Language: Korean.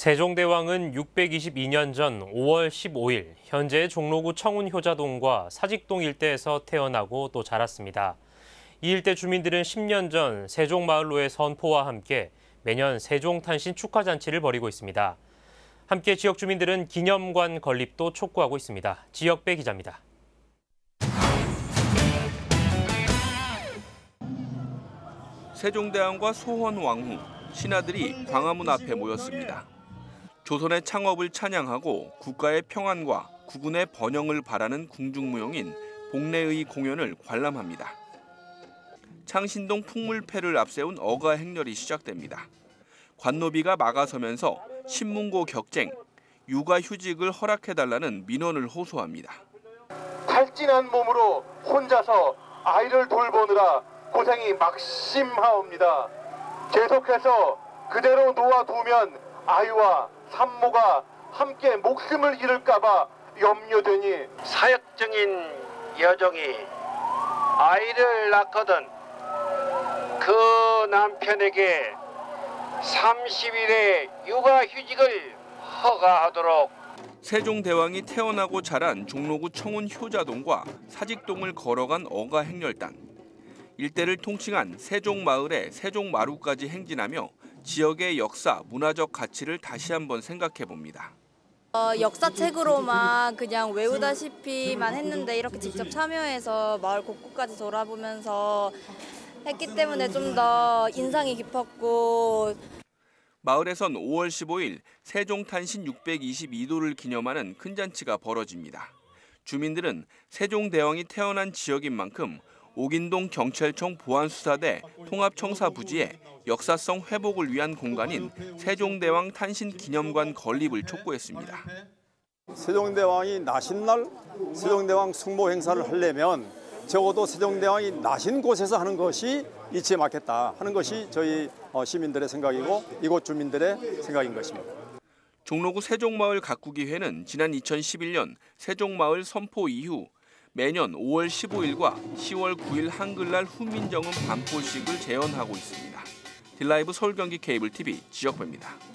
세종대왕은 622년 전 5월 15일 현재 종로구 청운효자동과 사직동 일대에서 태어나고 또 자랐습니다. 이 일대 주민들은 10년 전 세종마을로의 선포와 함께 매년 세종탄신 축하잔치를 벌이고 있습니다. 함께 지역 주민들은 기념관 건립도 촉구하고 있습니다. 지역배 기자입니다. 세종대왕과 소헌왕후, 신하들이 광화문 앞에 모였습니다. 조선의 창업을 찬양하고 국가의 평안과 국군의 번영을 바라는 궁중무용인 복례의 공연을 관람합니다. 창신동 풍물패를 앞세운 어가 행렬이 시작됩니다. 관노비가 막아서면서 신문고 격쟁, 육아 휴직을 허락해달라는 민원을 호소합니다. 탈진한 몸으로 혼자서 아이를 돌보느라 고생이 막심하옵니다. 계속해서 그대로 놓아두면 아이와 산모가 함께 목숨을 잃을까봐 염려되니 사역적인 여종이 아이를 낳거든 그 남편에게 30일의 육아휴직을 허가하도록 세종대왕이 태어나고 자란 종로구 청운 효자동과 사직동을 걸어간 어가 행렬단. 일대를 통칭한 세종마을의 세종마루까지 행진하며 지역의 역사, 문화적 가치를 다시 한번 생각해 봅니다. 어, 역사책으로만 그냥 외우다시피만 했는데 이렇게 직접 참여해서 마을 곳곳까지 돌아보면서 했기 때문에 좀 더 인상이 깊었고 마을에선 5월 15일 세종탄신 622도를 기념하는 큰 잔치가 벌어집니다. 주민들은 세종대왕이 태어난 지역인 만큼 옥인동 경찰청 보안수사대 통합청사 부지에 역사성 회복을 위한 공간인 세종대왕 탄신 기념관 건립을 촉구했습니다. 세종대왕이 나신 날 세종대왕 숭모 행사를 하려면 적어도 세종대왕이 나신 곳에서 하는 것이 이치에 맞겠다 하는 것이 저희 어, 시민들의 생각이고 이곳 주민들의 생각인 것입니다. 종로구 세종마을 가꾸기회는 지난 2011년 세종마을 선포 이후 매년 5월 15일과 10월 9일 한글날 훈민정음 반포식을 재현하고 있습니다. 딜라이브 서울경기 케이블 TV 지역배입니다.